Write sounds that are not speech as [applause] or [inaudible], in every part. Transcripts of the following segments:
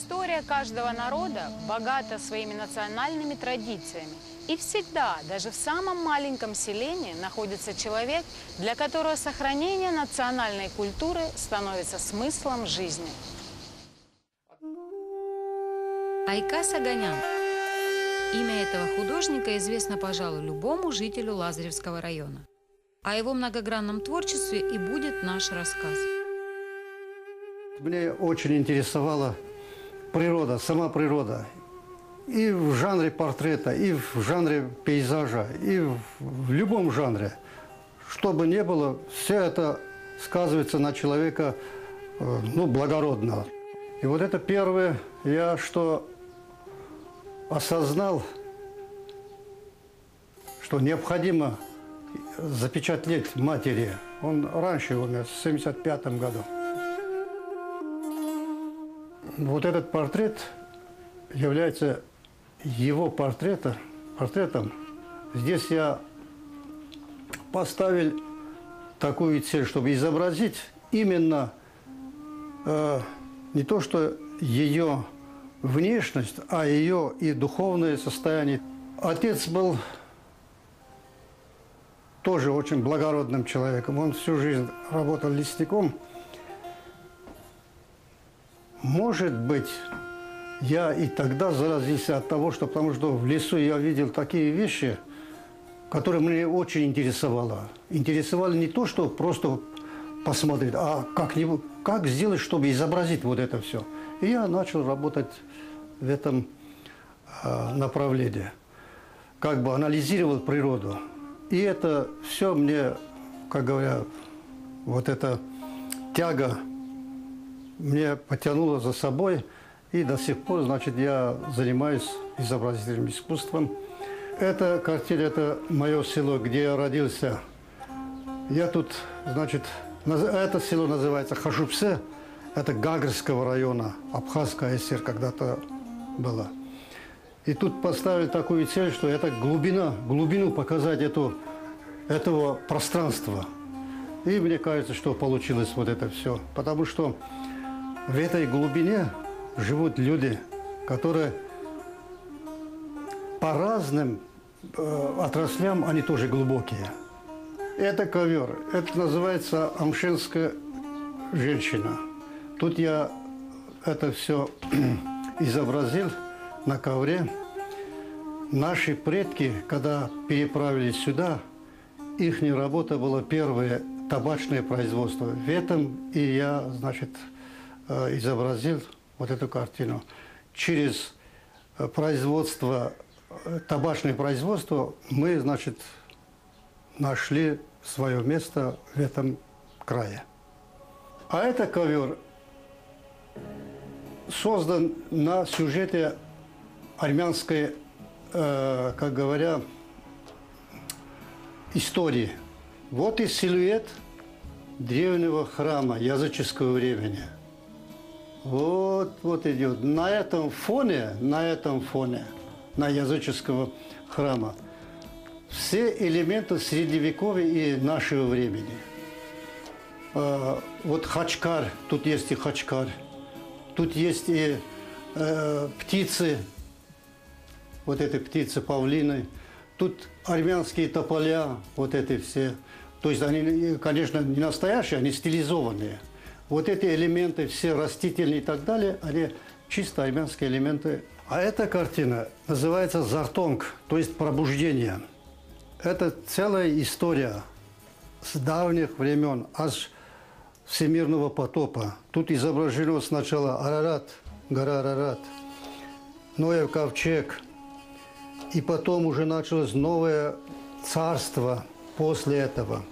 История каждого народа богата своими национальными традициями. И всегда, даже в самом маленьком селении, находится человек, для которого сохранение национальной культуры становится смыслом жизни. Айка Саганян. Имя этого художника известно, пожалуй, любому жителю Лазаревского района. О его многогранном творчестве и будет наш рассказ. Мне очень интересовала природа, сама природа. И в жанре портрета, и в жанре пейзажа, и в, любом жанре. Что бы ни было, все это сказывается на человека э, ну, благородно. И вот это первое, я что осознал, что необходимо запечатлеть матери. Он раньше умер, в 75 году. Вот этот портрет является его портрета, портретом. Здесь я поставил такую цель, чтобы изобразить именно э, не то, что ее внешность, а ее и духовное состояние. Отец был тоже очень благородным человеком. Он всю жизнь работал лесником. Может быть, я и тогда заразился от того, что потому что в лесу я видел такие вещи, которые мне очень интересовало. Интересовало не то, что просто посмотреть, а как, как сделать, чтобы изобразить вот это все. И я начал работать в этом э, направлении. Как бы анализировал природу. И это все мне, как говорят, вот эта тяга мне потянула за собой. И до сих пор, значит, я занимаюсь изобразительным искусством. Эта картина – это мое село, где я родился. Я тут, значит, это село называется Хашупсе. Это Гагарского района, Абхазская ССР когда-то была. И тут поставили такую цель, что это глубина, глубину показать эту, этого пространства. И мне кажется, что получилось вот это все. Потому что в этой глубине живут люди, которые по разным э, отраслям, они тоже глубокие. Это ковер. Это называется амшинская женщина. Тут я это все [clears throat] изобразил на ковре. Наши предки, когда переправились сюда, их работа была первое табачное производство. В этом и я, значит, изобразил вот эту картину. Через э, производство, э, табачное производство мы, значит, нашли свое место в этом крае. А это ковер создан на сюжете армянской, э, как говоря, истории. Вот и силуэт древнего храма языческого времени. Вот, вот идет. На этом фоне, на этом фоне, на языческого храма – все элементы средневековья и нашего времени. А, вот хачкар, тут есть и хачкар, тут есть и э, птицы, вот эти птицы павлины, тут армянские тополя, вот эти все. То есть они, конечно, не настоящие, они стилизованные. Вот эти элементы, все растительные и так далее, они чисто армянские элементы. А эта картина называется «Зартонг», то есть «Пробуждение». Это целая история с давних времен, аж всемирного потопа. Тут изображено сначала Арарат, гора Арарат, Ноев ковчег, и потом уже началось новое царство после этого,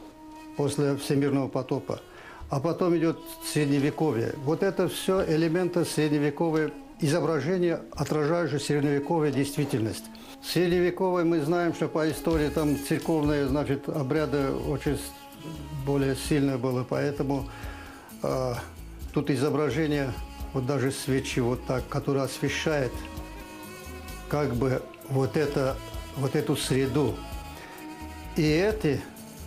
после всемирного потопа. А потом идет средневековье. Вот это все элементы средневековой изображения, отражающие средневековую действительность. Средневековой мы знаем, что по истории там церковные, значит, обряды очень более сильные было, поэтому э, тут изображение, вот даже свечи вот так, которая освещает как бы вот, это, вот эту среду. И эти,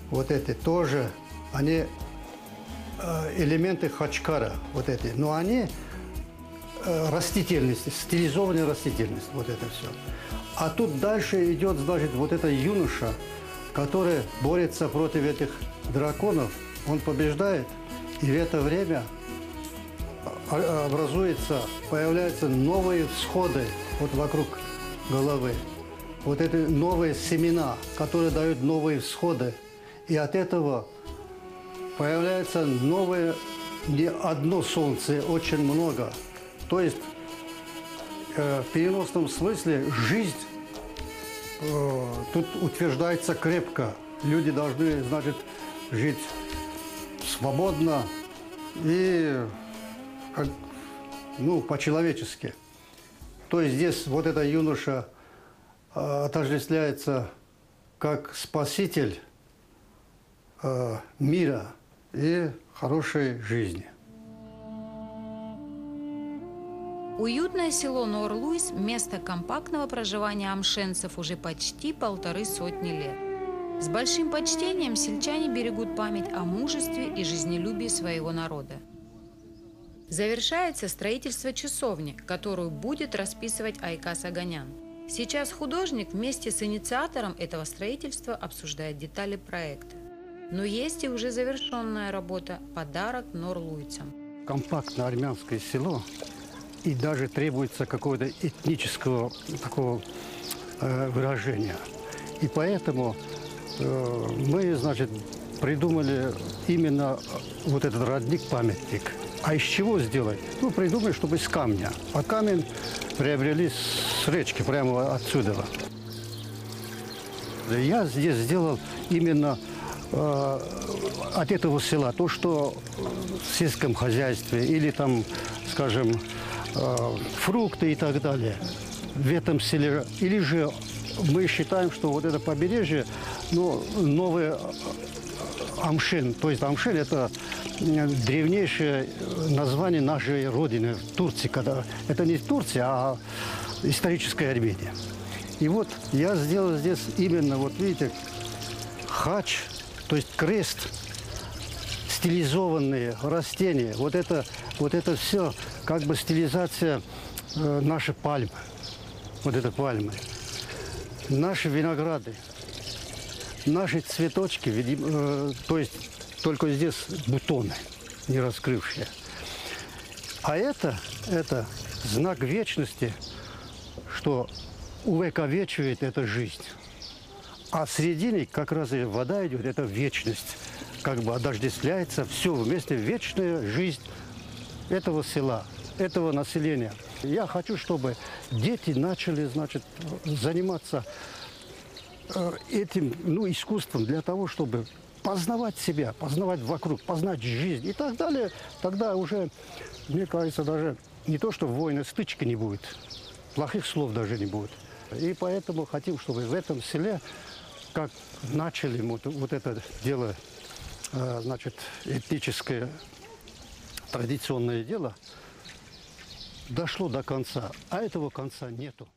вот эти тоже, они элементы хачкара, вот эти, но они э, растительность, стилизованная растительность, вот это все. А тут дальше идет, значит, вот это юноша, который борется против этих драконов, он побеждает, и в это время а- образуется, появляются новые всходы вот вокруг головы. Вот это новые семена, которые дают новые всходы. И от этого появляется новое, не одно солнце, очень много. То есть э, в переносном смысле жизнь э, тут утверждается крепко. Люди должны, значит, жить свободно и как, ну, по-человечески. То есть здесь вот эта юноша э, отождествляется как спаситель э, мира и хорошей жизни. Уютное село Нор-Луис – место компактного проживания амшенцев уже почти полторы сотни лет. С большим почтением сельчане берегут память о мужестве и жизнелюбии своего народа. Завершается строительство часовни, которую будет расписывать Айка Саганян. Сейчас художник вместе с инициатором этого строительства обсуждает детали проекта. Но есть и уже завершенная работа «Подарок норлуйцам». Компактное армянское село, и даже требуется какого-то этнического такого э, выражения. И поэтому э, мы, значит, придумали именно вот этот родник-памятник. А из чего сделать? Ну, придумали, чтобы из камня. А камень приобрели с речки, прямо отсюда. Я здесь сделал именно э, от этого села то, что в сельском хозяйстве или там, скажем, э, фрукты и так далее в этом селе. Или же мы считаем, что вот это побережье, ну, новое Амшин. То есть Амшин – это древнейшее название нашей родины, Турции. Когда... Это не Турция, а историческая Армения. И вот я сделал здесь именно, вот видите, хач, то есть крест, стилизованные растения. Вот это, вот это все как бы стилизация э, нашей пальмы. Вот это пальмы. Наши винограды наши цветочки, видим, э, то есть только здесь бутоны не раскрывшие. А это, это знак вечности, что увековечивает эта жизнь. А в середине как раз и вода идет, это вечность. Как бы отождествляется все вместе, вечная жизнь этого села, этого населения. Я хочу, чтобы дети начали, значит, заниматься э, этим ну, искусством для того, чтобы познавать себя, познавать вокруг, познать жизнь и так далее, тогда уже, мне кажется, даже не то, что войны, стычки не будет, плохих слов даже не будет. И поэтому хотим, чтобы в этом селе, как начали вот, вот это дело, э, значит, этническое, традиционное дело, дошло до конца, а этого конца нету.